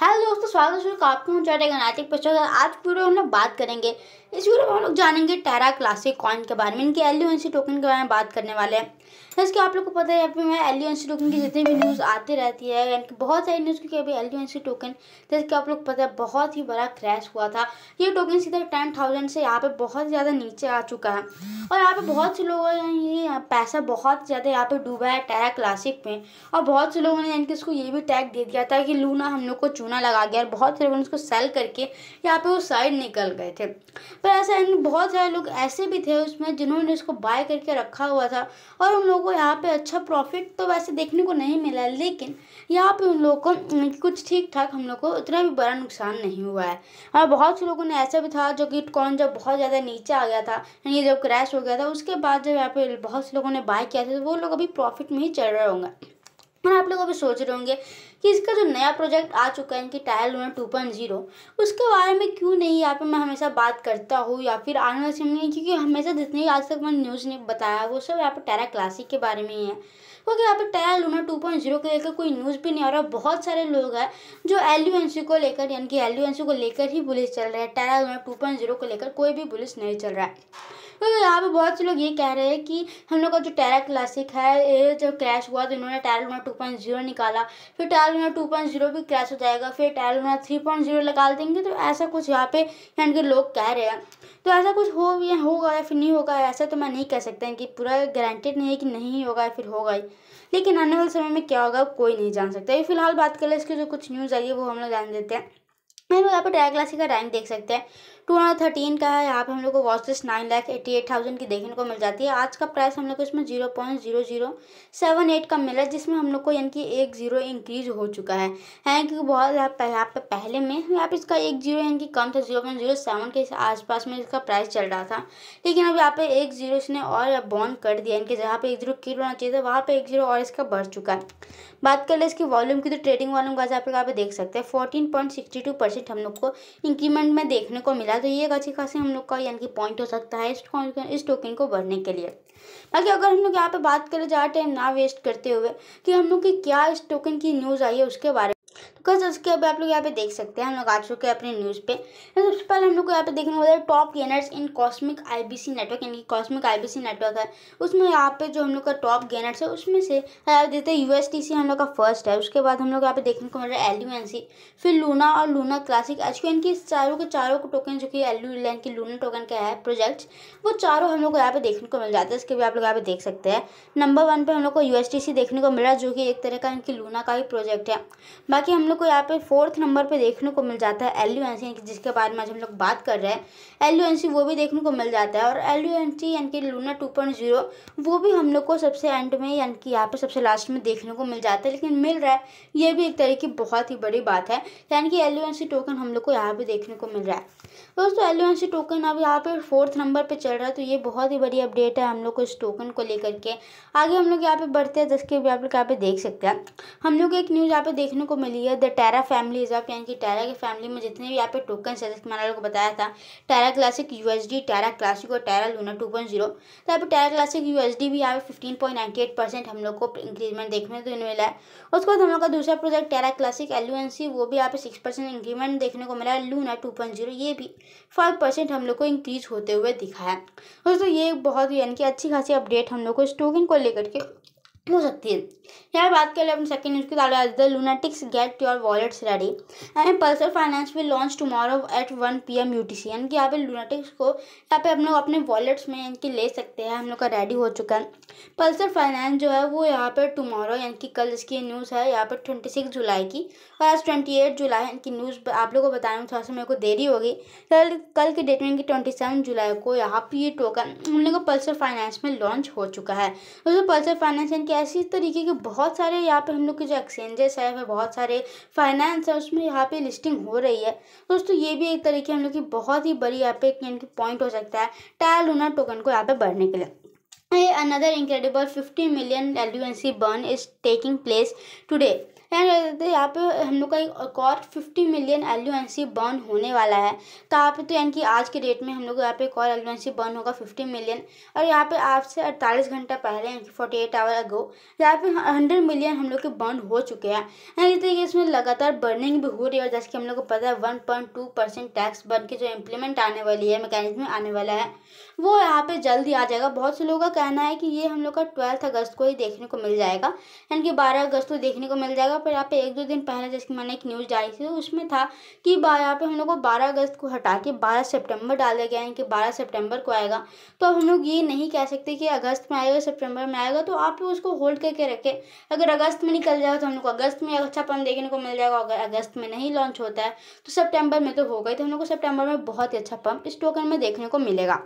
Hello दोस्तों, स्वागत है आपके हूँ। चार्ट गणातिक पिक्चर आज वीडियो हम लोग बात करेंगे। इस वीडियो में हम लोग जानेंगे टेरा क्लासिक कॉइन के बारे में, इनके एल टोकन के बारे में बात करने वाले हैं। जैसे कि आप लोग को पता है अभी मैं एल टोकन की जितनी भी न्यूज़ आती रहती है, यानी कि बहुत सारी न्यूज़ क्योंकि अभी एल टोकन जैसे कि आप लोग पता है, बहुत ही बड़ा क्रैश हुआ था। ये टोकन सीधा टेन थाउज़ेंड से यहाँ पे बहुत ज़्यादा नीचे आ चुका है। और यहाँ पे बहुत से लोगों ने ये पैसा बहुत ज़्यादा यहाँ पे डूबा है टेरा क्लासिक में। और बहुत से लोगों ने, यानी कि इसको ये भी टैग दे दिया था कि लूना हम लोग को चूना लगा गया और बहुत से लोगों ने उसको सेल करके यहाँ पे वो साइड निकल गए थे। पर ऐसा बहुत सारे लोग ऐसे भी थे उसमें जिन्होंने इसको बाय करके रखा हुआ था। और उन लोगों को यहाँ पे अच्छा प्रॉफिट तो वैसे देखने को नहीं मिला है, लेकिन यहाँ पे उन लोगों को कुछ ठीक ठाक हम लोग को उतना भी बड़ा नुकसान नहीं हुआ है। और बहुत से लोगों ने ऐसा भी था, जो कौन जब बहुत ज़्यादा नीचे आ गया था ये जब क्रैश हो गया था, उसके बाद जब यहाँ पे बहुत से लोगों ने बाय किया था तो वो लोग अभी प्रॉफिट में ही चल रहे होंगे। और आप लोग अभी सोच रहे होंगे कि इसका जो नया प्रोजेक्ट आ चुका है, इनकी Terra Luna two point zero उसके बारे में क्यों नहीं? यहाँ पे मैं हमेशा बात करता हूँ या फिर आने वाले समय में क्योंकि हमेशा जितनी आज तक मैंने न्यूज़ नहीं बताया, वो सब यहाँ पे टेरा क्लासिक के बारे में ही है। क्योंकि यहाँ पे Terra Luna two point zero को लेकर कोई न्यूज़ भी नहीं आ रहा, बहुत सारे लोग हैं जो एल यू एन सी को लेकर, यानी कि एल यू एन सी को लेकर ही पुलिस चल रहा है। Terra Luna two point zero को लेकर कोई भी पुलिस नहीं चल रहा है। तो यहाँ पे बहुत से लोग ये कह रहे हैं कि हम लोग का जो टेरा क्लासिक है, ये जब क्रैश हुआ तो इन्होंने Terra Luna two point zero निकाला। फिर Terra Luna two point zero भी क्रैश हो जाएगा, फिर Terra Luna three point zero लगा देंगे तो ऐसा कुछ यहाँ पे यानी कि लोग कह रहे हैं। तो ऐसा कुछ हो या होगा या फिर नहीं होगा, ऐसा तो मैं नहीं कह सकता कि पूरा गारंटेड नहीं है कि नहीं होगा या फिर होगा ही। लेकिन आने वाले समय में क्या होगा, कोई नहीं जान सकता। ये फ़िलहाल बात कर ले, इसकी जो कुछ न्यूज़ आई है, वो हम लोग जान देते हैं। यहाँ पर टायर क्लासिक का रैंक देख सकते हैं। टू हंड्रेड थर्टीन का है। यहाँ पे हम लोग को watches nine lakh eighty eight thousand की देखने को मिल जाती है। आज का प्राइस हम लोग को इसमें zero point zero zero seven eight का मिला, जिसमें हम लोग को यानी कि एक ज़ीरो इंक्रीज हो चुका है। है क्योंकि बहुत यहाँ पे पहले में यहाँ पे इसका एक ज़ीरो यानी कि कम था ज़ीरो पॉइंट ज़ीरो सेवन के आसपास में इसका प्राइस चल रहा था। लेकिन अब यहाँ पे एक ज़ीरो इसने और बॉन्ड कर दिया इनके जहाँ पे एक ज़ीरो की होना चाहिए था, वहाँ पे एक ज़ीरो और इसका बढ़ चुका है। बात कर ले इसकी वॉल्यूम की तो ट्रेडिंग वॉल्यूम का यहाँ पे देख सकते हैं। Fourteen point sixty two percent हम लोग को इंक्रीमेंट में देखने को मिला। तो ये एक अच्छी खासी हम लोग का, यानी कि पॉइंट हो सकता है इस इस टोकन को बढ़ने के लिए। बाकी अगर हम लोग यहाँ पे बात करें ज़्यादा टाइम ना वेस्ट करते हुए, कि हम लोग की क्या इस टोकन की न्यूज़ आई है उसके बारे तो उसके अब आप लोग यहाँ पे देख सकते हैं, हम लोग आ चुके हैं अपने न्यूज़ पे। सबसे पहले हम लोग को यहाँ पे देखने वाला है top gainers in cosmic IBC network यानी कॉस्मिक आईबीसी नेटवर्क है। उसमें यहाँ पे जो हम लोग का टॉप गेनर्स है, उसमें से यहाँ देते हैं यूएसटीसी हम लोग का फ़र्स्ट है। उसके बाद हम लोग यहाँ पे देखने को मिल रहा है एल फिर लूना और लूना क्लासिक एच क्यू की चारों के चारों को टोकन जो कि एल यू की लूना टोकन का है प्रोजेक्ट वो चारों हम लोग को यहाँ पे देखने को मिल जाते हैं। इसके भी आप लोग यहाँ पे देख सकते हैं। नंबर वन पर हम लोग को यूएसटीसी देखने को मिल रहा है जो कि एक तरह का इनकी लूना का ही प्रोजेक्ट है। बाकी हम लोग को यहाँ पे फोर्थ नंबर पे देखने को मिल जाता है एल यू जिसके बारे में आज हम लोग बात कर रहे हैं। एल यू वो भी देखने को मिल जाता है और एल यू यानी कि लूना टू पॉइंट ज़ीरो वो भी हम लोग को सबसे एंड में, यानी कि यहाँ पे सबसे लास्ट में देखने को मिल जाता है। लेकिन मिल रहा है, ये भी एक तरह की बहुत ही बड़ी बात है, यानी कि एल यू टोकन हम लोग को यहाँ पे देखने को मिल रहा है। दोस्तों एल यू टोकन अब यहाँ पे फोर्थ नंबर पर चल रहा है तो ये बहुत ही बड़ी अपडेट है हम लोग को इस टोकन को लेकर के। आगे हम लोग यहाँ पे बढ़ते हैं, जिसके भी आप लोग यहाँ पे देख सकते हैं। हम लोग एक न्यूज़ यहाँ पे देखने को मिली है द टेरा फैमिली इज़ यानी कि टेरा की फैमिली में जितने भी यहाँ पे टोकन है, जैसे मैंने आपको बताया था Terra Classic U S D Terra Classic और Terra Luna two point zero तो यहाँ पे Terra Classic U S D भी यहाँ पे fifteen point ninety eight percent हम लोग को इंक्रीजमेंट देखने को मिला है। उसके बाद हम लोग का दूसरा project Terra Classic L U N C वो भी यहाँ पे सिक्स परसेंट इंक्रीमेंट देखने को मिला है। लूना टू पॉइंट ज़ीरो ये भी फाइव परसेंट हम लोग को इंक्रीज होते हुए दिखा है। दोस्तों, ये बहुत यानी कि अच्छी खासी अपडेट हम लोग को इस टोकन को लेकर के हो सकती है। यहाँ बात करें अपने सेकंड न्यूज़ की तारीख the lunatics get your wallets ready and Pulsar Finance will launch tomorrow at one P M U T C यानी कि यहाँ पे लूनाटिक्स को यहाँ पे हम लोग अपने वॉलेट्स में यानी कि ले सकते हैं, हम लोग का रेडी हो चुका है। पल्सर फाइनेंस जो है वो यहाँ पर टुमारो यानी कि कल इसकी न्यूज़ है, यहाँ पर ट्वेंटी सिक्स जुलाई की और आज ट्वेंटी एट जुलाई यानी न्यूज़ आप लोग को बताने थोड़ा सा मेरे को देरी होगी। कल कल की डेट में कि ट्वेंटी सेवन जुलाई को यहाँ पर ये टोकन हम लोग को पल्सर फाइनेंस में लॉन्च हो चुका है। दोस्तों पल्सर फाइनेंस यानी कि ऐसी तरीके के बहुत सारे यहाँ पे हम लोग के जो एक्सचेंजेस है बहुत सारे फाइनेंस है, उसमें यहाँ पे लिस्टिंग हो रही है। दोस्तों, ये भी एक तरीके हम लोग की बहुत ही बड़ी यहाँ पे पॉइंट हो सकता है टायर लूना टोकन को यहाँ पे बढ़ने के लिए। Another incredible 50 million LUNC burn is taking place today. And यहाँ पे हम लोग का एक और fifty million L U N C burn होने वाला है। तो यहाँ पे तो यानी कि आज के डेट में हम लोग यहाँ पे एक और L U N C burn होगा फिफ्टी मिलियन और यहाँ पे आज से अड़तालीस घंटा पहले, यानी कि फोर्टी एट आवर अगो यहाँ पे हंड्रेड मिलियन हम लोग के बर्न हो चुके हैं। इस तरीके इसमें लगातार बर्निंग भी हो रही है और जैसे कि हम लोग को पता है one point two percent tax burn की जो इम्प्लीमेंट आने वाली है मैकेनिज्म आने वाला है, वो यहाँ पे जल्दी आ जाएगा। बहुत से लोगों का कहना है कि ये हम लोग का ट्वेल्थ अगस्त को ही देखने को मिल जाएगा। यानी कि बारह अगस्त को देखने को मिल जाएगा। पर यहाँ पे एक दो दिन पहले जैसे मैंने एक न्यूज़ डाली थी तो उसमें था कि यहाँ पे हम लोग को बारह अगस्त को हटा के बारह सेप्टेम्बर डाल दिया गया यानी कि बारह सेप्टेम्बर को आएगा। तो हम लोग ये नहीं कह सकते कि अगस्त में आएगा सेप्टेम्बर में आएगा। तो आप उसको होल्ड करके रखें। अगर अगस्त में निकल जाएगा तो हम लोग को अगस्त में अच्छा अच्छापन देखने को मिल जाएगा। अगर अगस्त में नहीं लॉन्च होता है तो सेप्टेम्बर में तो होगा ही तो हम लोग को सेप्टेम्बर में बहुत ही अच्छा पंप इस टोकन में देखने को मिलेगा।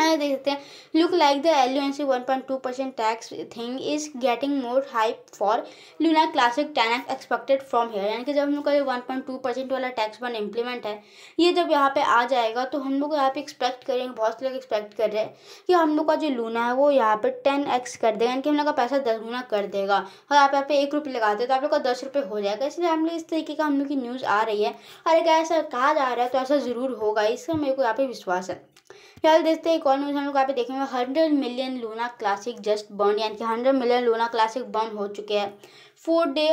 देख सकते हैं। Look like the L U N C one point two percent tax thing is getting more hype for Luna Classic ten X expected from here यानी कि जब हम लोग का वन पॉइंट टू परसेंट वाला टैक्स वन इम्प्लीमेंट है, ये जब यहाँ पे आ जाएगा तो हम लोग यहाँ पे एक्सपेक्ट करेंगे, बहुत से लोग एक्सपेक्ट कर रहे हैं कि हम लोग का जो लूना है वो यहाँ पे टेन एक्स कर देगा। यानी कि हम लोग का पैसा दस गुना कर देगा। और आप यहाँ पे एक रुपये लगाते तो आप लोग का दस रुपये हो जाएगा। इसलिए हम लोग इस तरीके का हम लोग की न्यूज़ आ रही है। और अगर ऐसा कहा जा रहा है तो ऐसा ज़रूर होगा। इसका मेरे को यहाँ पे विश्वास है। फ़िलहाल देखते हैं एक और न्यूज़ हम लोग यहाँ पे देखेंगे। Hundred million Luna Classic just burn यानी कि hundred million Luna Classic burn हो चुके हैं। Four day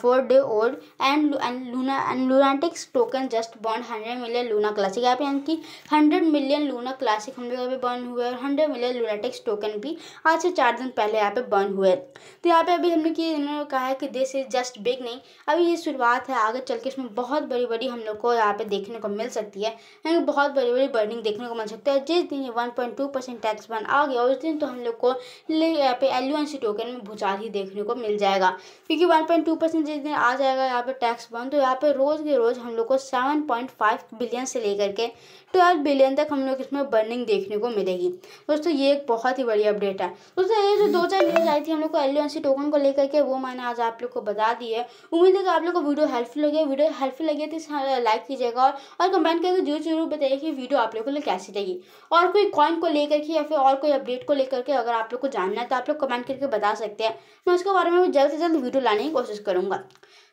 four day old and Luna and Lunatics token just burn hundred million Luna Classic यहाँ पे कि हंड्रेड मिलियन लूना क्लासिक हम लोग यहाँ पे बर्न हुए और हंड्रेड मिलियन लूनाटिक्स टोकन भी आज से चार दिन पहले यहाँ पे बर्न हुए। तो यहाँ पे अभी हमने की इन्होंने कहा है कि दिस इज़ जस्ट बिग नहीं। अभी ये शुरुआत है, आगे चल के इसमें बहुत बड़ी बड़ी हम लोग को यहाँ पे देखने को मिल सकती है। यानी बहुत बड़ी बड़ी बर्निंग देखने को मिल सकती है। जिस दिन ये one point two percent tax बन आ गया, उस दिन तो हम लोग को यहाँ पे एल टोकन में भूचाल ही देखने को मिल जाएगा। क्योंकि वन पॉइंट टू परसेंट जिस दिन आ जाएगा यहाँ पे टैक्स बंद तो यहाँ पे रोज़ के रोज़ हम लोग को सेवन पॉइंट फाइव बिलियन से लेकर के ट्वेल्व बिलियन तक हम लोग इसमें बर्निंग देखने को मिलेगी। दोस्तों ये एक बहुत ही बड़ी अपडेट है। दोस्तों ये जो दो चार न्यूज़ आई थी हम लोग को एल टोकन को लेकर के वो मैंने आज आप लोग को बता दी है। उम्मीद है कि आप लोग को वीडियो हेल्पफुल लगी। वीडियो हेल्पफुल लगी तो लाइक कीजिएगा और, कमेंट करके ज़रूर ज़रूर बताइए कि वीडियो आप लोग को कैसी लगी। और कोई कॉइन को लेकर के या फिर और कोई अपडेट को लेकर के अगर आप लोग को जानना है तो आप लोग कमेंट करके बता सकते हैं। मैं उसके बारे में जल्द से जल्द वीडियो लाने की कोशिश करूँगा।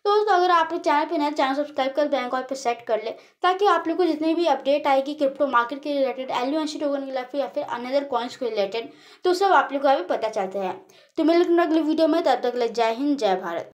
तो दोस्तों, अगर आपने चैनल पे नया, चैनल सब्सक्राइब कर, बैंक और पे सेट कर ले, ताकि आप लोग को जितनी भी अपडेट आएगी क्रिप्टो मार्केट के रिलेटेड एल यू टोकन के या फिर अनदर कॉइन्स के रिलेटेड तो सब आप लोग को अभी पता चलता है। तो मिल अगले वीडियो में, तब तक ले जय हिंद, जय भारत।